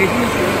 北京的学。